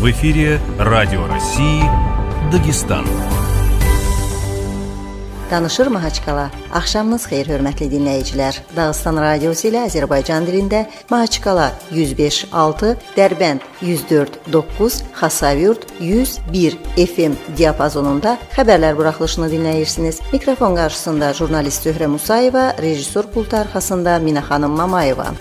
В эфире Радио России Дагестан. Danışır Mahaçqala. Axşamınız xeyir hörmətli dinləyicilər. Dağıstan radiosu ilə Azərbaycan dilində Mahaçqala 105.6, Dərbənd 104.9, Xasavyurt 101 FM diapazonunda xəbərlər buraxılışını dinləyirsiniz. Mikrofon qarşısında jurnalist Zöhrə Musayeva, rejissor pult arxasında Mina xanım Mamayeva.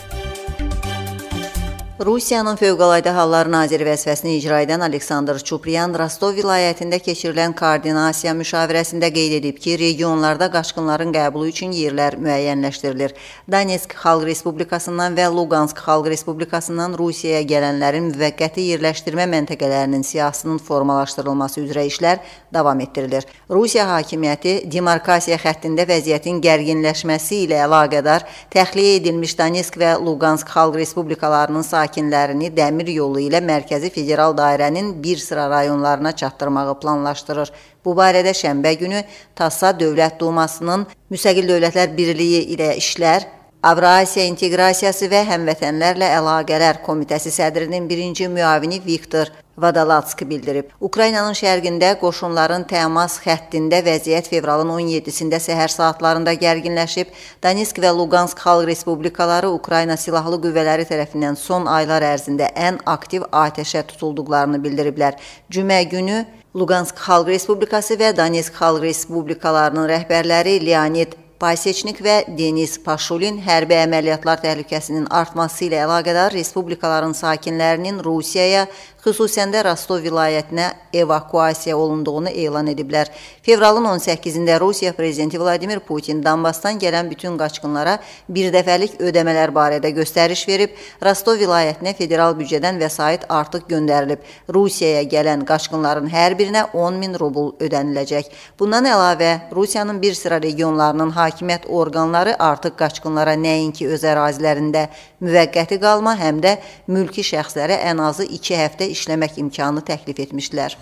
Rusiyanın Fövqəladə Hallar Naziri vəzifəsini icra edən Aleksandr Çupryan Rostov vilayətində keçirilən koordinasiya müşavirəsində qeyd edib ki, regionlarda qaçqınların qəbulu üçün yerlər müəyyənləşdirilir. Donetsk Xalq Respublikasından və Luqansk Xalq Respublikasından Rusiyaya gələnlərin müvəqqəti yerləşdirmə məntəqələrinin siyahısının formalaşdırılması üzrə işlər davam etdirilir. Rusiya hakimiyyəti demarkasiya xəttində vəziyyətin gərginləşməsi ilə əlaqədar təxliyə edilmiş Donetsk və Luqansk Xalq Respublikalarının sakinləri sakinlərini dəmir yolu ilə mərkəzi federal dairənin bir sıra rayonlarına çatdırmağı planlaşdırır. Bu barədə şənbə günü TASSA Dövlət Dumasının Müstəqil Dövlətlər Birliyi ilə işlər Avrasiya İnteqrasiyası və Həmvətənlərlə Əlaqələr Komitəsi sədrinin birinci müavini Viktor Vadalatski bildirib. Ukraynanın şərqində qoşunların təmas xəttində vəziyyət fevralın 17-sində səhər saatlarında gərginləşib. Donetsk və Luqansk Xalq Respublikaları Ukrayna silahlı qüvvələri tərəfindən son aylar ərzində ən aktiv atəşə tutulduqlarını bildiriblər. Cümə günü Luqansk Xalq Respublikası və Donetsk Xalq Respublikalarının rəhbərləri Leonid Paseçnik və Denis Paşulin hərbi əməliyyatlar təhlükəsinin artması ilə əlaqədar respublikaların sakinlərinin Rusiyaya xüsusən də Rostov vilayətinə evakuasiya olunduğunu elan ediblər. Fevralın 18-də Rusiya prezidenti Vladimir Putin Donbasdan gələn bütün qaçqınlara birdəfəlik ödəmələr barədə göstəriş verib, Rostov vilayətinə federal büdcədən vəsait artıq göndərilib. Rusiyaya gələn qaçqınların hər birinə 10 min rubl ödəniləcək. Bundan əlavə, Rusiyanın bir sıra regionlarının hakimiyyət orqanları artıq qaçqınlara nəinki öz ərazilərində müvəqqəti qalma, həm də mülki şəxslərə ən azı 2 həftə işləmək imkanı təklif etmişdilər.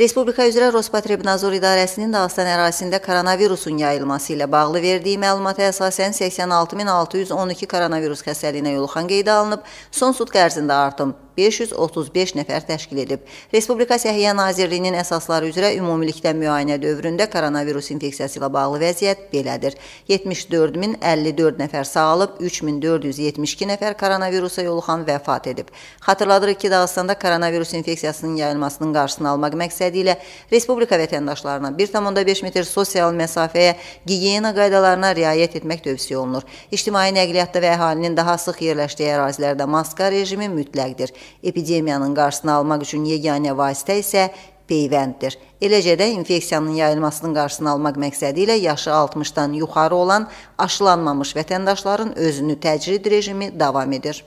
Respublika üzrə Rospotrebnadzor İdarəsinin Dağıstan ərazisində koronavirusun yayılması ilə bağlı verdiyi məlumata əsasən 86612 koronavirus xəstəliyinə yoluxan qeydə alınıb, son sutq ərzində artım 535 nəfər təşkil edib. Respublika Səhiyyə Nazirliyinin əsasları üzrə ümumilikdə müayinə dövründə koronavirus infeksiyası ilə bağlı vəziyyət belədir. 74054 nəfər sağalıb, 3472 nəfər koronavirusa yoluxan vəfat edib. Xatırladırıq ki, Dağıstanda koronavirus infeksiyasının yayılmasının qarşısını almaq məqsədi ilə Respublika vətəndaşlarına 1,5 metr sosial məsafəyə, gigiyena qaydalarına riayət etmək tövsiyə olunur. İctimai nəqliyyatda və əhalinin daha sıx yerləşdiyi ərazilərdə maska rejimi mütləqdir. Epidemiyanın qarşısını almaq üçün yeganə vasitə isə peyvənddir. Eləcə də infeksiyanın yayılmasının qarşısını almaq məqsədi ilə yaşı 60-dan yuxarı olan aşılanmamış vətəndaşların özünü təcrid rejimi davam edir.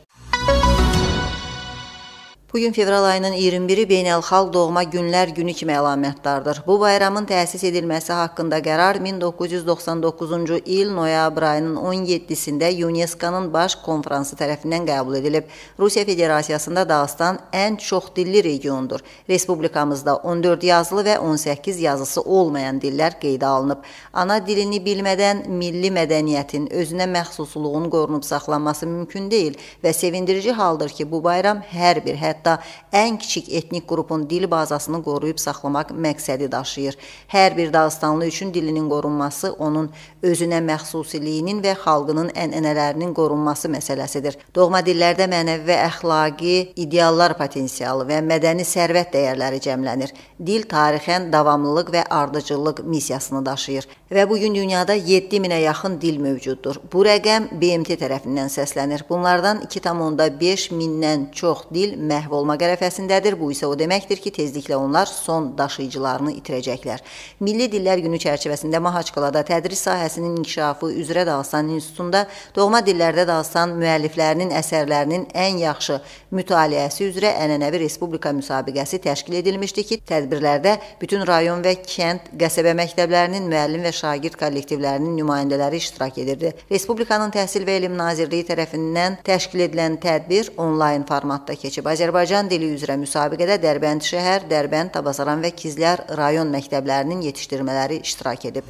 Bu gün fevral ayının 21-i Beynəlxalq Doğma Günlər Günü kimi əlamətdardır. Bu bayramın təsis edilməsi haqqında qərar 1999-cu il noyabr ayının 17-sində UNESCO-nun baş konfransı tərəfindən qəbul edilib. Rusiya Federasiyasında Dağıstan ən çox dilli regiondur. Respublikamızda 14 yazılı və 18 yazısı olmayan dillər qeydə alınıb. Ana dilini bilmədən milli mədəniyyətin, özünə məxsusluğun qorunub saxlanması mümkün deyil və sevindirici haldır ki, bu bayram hər bir hətta hətta ən kiçik etnik qrupun dil bazasını qoruyub saxlamaq məqsədi daşıyır. Hər bir Dağıstanlı üçün dilinin qorunması onun özünə məxsusiliyinin və xalqının ənənələrinin qorunması məsələsidir. Doğma dillərdə mənəvi və əxlaqi ideallar potensialı və mədəni sərvət dəyərləri cəmlənir. Dil tarixən davamlılıq və ardıcıllıq missiyasını daşıyır və bu gün dünyada 7000-ə yaxın dil mövcuddur. Bu rəqəm BMT tərəfindən səslənir. Bunlardan 2,5 mindən çox dil məhv məhv olmaq ərəfəsindədir. Bu isə o deməkdir ki, tezliklə onlar son daşıyıcılarını itirəcəklər. Milli Dillər Günü çərçivəsində Mahaçqalada tədris sahəsinin inkişafı üzrə Dağıstan İnstitutunda doğma dillərdə Dağıstan müəlliflərinin əsərlərinin ən yaxşı mütaliəsi üzrə ənənəvi respublika müsabiqəsi təşkil edilmişdi ki, tədbirlərdə bütün rayon və kənd, qəsəbə məktəblərinin müəllim və şagird kollektivlərinin nümayəndələri iştirak edirdi. Respublikanın Təhsil və Elm Nazirliyi tərəfindən təşkil edilən tədbir onlayn formatda keçib. Azərbaycan Azərbaycan dili üzrə müsabiqədə Dərbənd şəhər, Dərbənd, Tabasaran və Kizlər rayon məktəblərinin yetişdirmələri iştirak edib.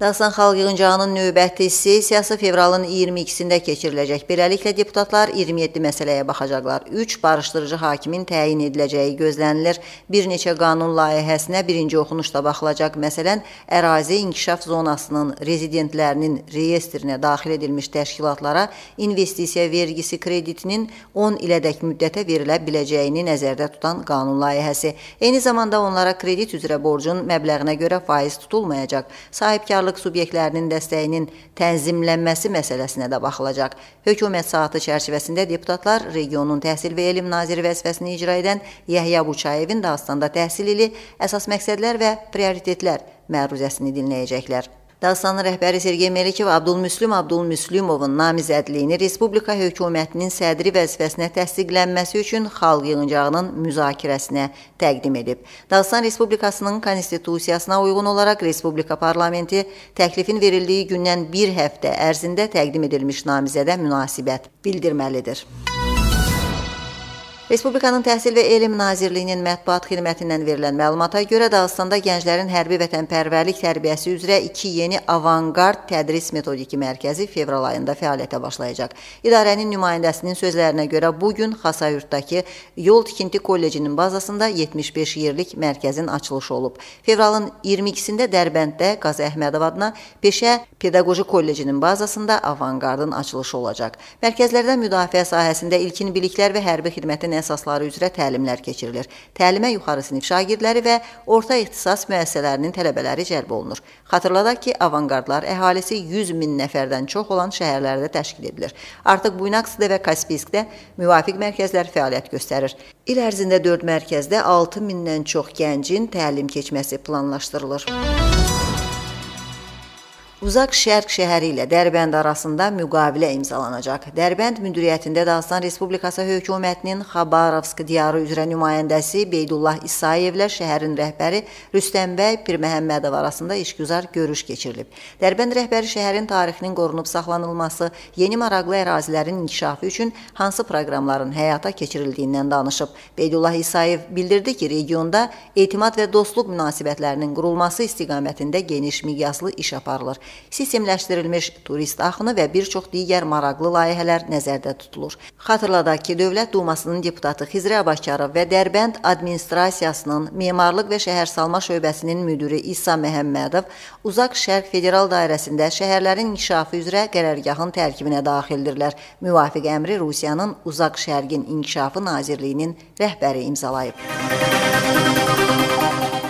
Dağıstan Xalq Yığıncağının növbəti sessiyası fevralın 22-sində keçiriləcək. Beləliklə deputatlar 27 məsələyə baxacaqlar. 3 barışdırıcı hakimin təyin ediləcəyi gözlənilir. Bir neçə qanun layihəsinə birinci oxunuşda baxılacaq. Məsələn, ərazi inkişaf zonasının rezidentlərinin reyestrinə daxil edilmiş təşkilatlara investisiya vergisi kreditinin 10 ilədək müddətə verilə biləcəyini nəzərdə tutan qanun layihəsi. Eyni zamanda onlara kredit üzrə borcun məbləğinə görə faiz tutulmayacaq. Sahibkarlıq sahibkarlıq subyektlərinin dəstəyinin tənzimlənməsi məsələsinə də baxılacaq. Hökumət saatı çərçivəsində deputatlar regionun təhsil və elm naziri vəzifəsini icra edən Yəhya Buçayevin Dağıstanda təhsil ili əsas məqsədlər və prioritetlər məruzəsini dinləyəcəklər. Dağıstanın rəhbəri Sergey Melikov Abdulmüslüm Abdulmüslümovun namizədliyini Respublika hökumətinin sədri vəzifəsinə təsdiqlənməsi üçün xalq yığıncağının müzakirəsinə təqdim edib. Dağıstan Respublikasının konstitusiyasına uyğun olaraq Respublika parlamenti təklifin verildiyi gündən bir həftə ərzində təqdim edilmiş namizədə münasibət bildirməlidir. Respublikanın Təhsil və Elm Nazirliyinin mətbuat xidmətindən verilən məlumata görə Dağıstanda gənclərin hərbi vətənpərvərlik tərbiyəsi üzrə 2 yeni avangard tədris metodiki mərkəzi fevral ayında fəaliyyətə başlayacaq. İdarənin nümayəndəsinin sözlərinə görə bu gün Xasayurtdakı Yol Tikinti Kollecinin bazasında 75 yerlik mərkəzin açılışı olub. Fevralın 22-sində Dərbənddə Qazi Əhmədov adına Peşə Pedaqoji Kollecinin bazasında avangardın açılışı olacaq. Mərkəzlərdə müdafiə sahəsində ilkin biliklər və hərbi xidmətin əsasları üzrə təlimlər keçirilir. Təlimə yuxarı sinif şagirdləri və orta ixtisas müəssisələrinin tələbələri cəlb olunur. Xatırladaq ki, avangardlar əhalisi 100 min nəfərdən çox olan şəhərlərdə təşkil edilir. Artıq Buynaqsıda və Kaspiyskdə müvafiq mərkəzlər fəaliyyət göstərir. İl ərzində 4 mərkəzdə 6 mindən çox gəncin təlim keçməsi planlaşdırılır. Uzaq Şərq şəhəri ilə Dərbənd arasında müqavilə imzalanacaq. Dərbənd müdiriyyətində Dağıstan Respublikası hökumətinin Xabarovsk diyarı üzrə nümayəndəsi Beydullah İsayevlə şəhərin rəhbəri Rüstəmbəy Pirməhəmmədov arasında işgüzar görüş keçirilib. Dərbənd rəhbəri şəhərin tarixinin qorunub saxlanılması, yeni maraqlı ərazilərin inkişafı üçün hansı proqramların həyata keçirildiyindən danışıb. Beydullah İsayev bildirdi ki, regionda etimad və dostluq münasibətlərinin qurulması istiqamətində geniş miqyaslı iş aparılır sistemləşdirilmiş turist axını və bir çox digər maraqlı layihələr nəzərdə tutulur. Xatırladaq ki, Dövlət Dumasının deputatı Xizri Abakarov və Dərbənd administrasiyasının Memarlıq və Şəhərsalma şöbəsinin müdiri İsa Məhəmmədov Uzaq Şərq Federal Dairəsində şəhərlərin inkişafı üzrə qərargahın tərkibinə daxildirlər. Müvafiq əmri Rusiyanın Uzaq Şərqin İnkişafı Nazirliyinin rəhbəri imzalayıb.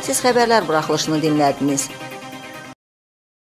Siz xəbərlər buraxılışını dinlədiniz.